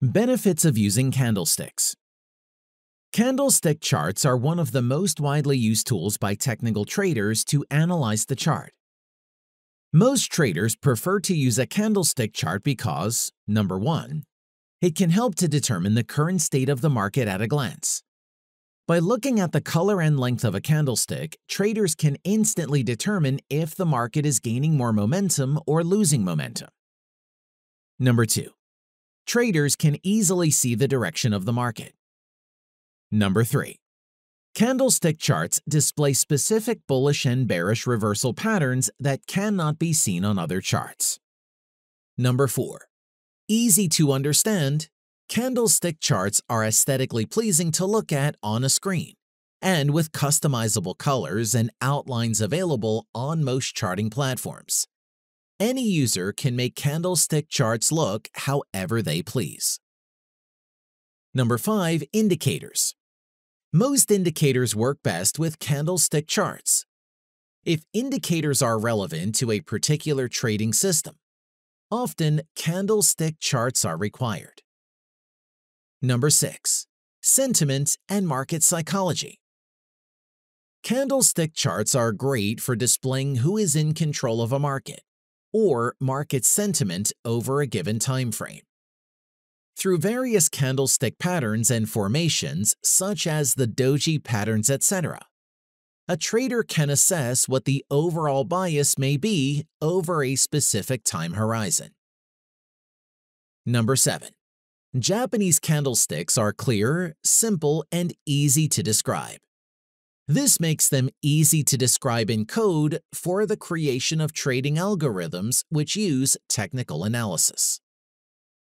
Benefits of using candlesticks. Candlestick charts are one of the most widely used tools by technical traders to analyze the chart. Most traders prefer to use a candlestick chart because, number one, it can help to determine the current state of the market at a glance. By looking at the color and length of a candlestick, traders can instantly determine if the market is gaining more momentum or losing momentum. Number 2. Traders can easily see the direction of the market. Number 3. Candlestick charts display specific bullish and bearish reversal patterns that cannot be seen on other charts. Number 4. Easy to understand, candlestick charts are aesthetically pleasing to look at on a screen, and with customizable colors and outlines available on most charting platforms. Any user can make candlestick charts look however they please. Number 5. Indicators Most indicators work best with candlestick charts. If indicators are relevant to a particular trading system, Often, candlestick charts are required. Number 6. Sentiment and Market Psychology Candlestick charts are great for displaying who is in control of a market or market sentiment over a given time frame. Through various candlestick patterns and formations such as the doji patterns etc., a trader can assess what the overall bias may be over a specific time horizon. Number 7. Japanese candlesticks are clear, simple, and easy to describe. This makes them easy to describe in code for the creation of trading algorithms which use technical analysis.